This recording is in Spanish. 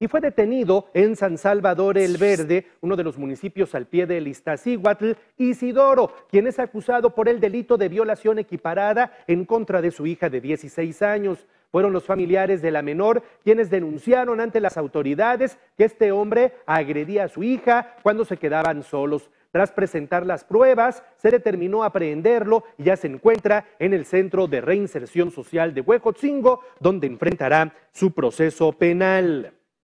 y fue detenido en San Salvador el Verde, uno de los municipios al pie del Iztaccíhuatl, Isidoro, quien es acusado por el delito de violación equiparada en contra de su hija de 16 años. Fueron los familiares de la menor quienes denunciaron ante las autoridades que este hombre agredía a su hija cuando se quedaban solos. Tras presentar las pruebas, se determinó aprehenderlo y ya se encuentra en el Centro de Reinserción Social de Huejotzingo, donde enfrentará su proceso penal.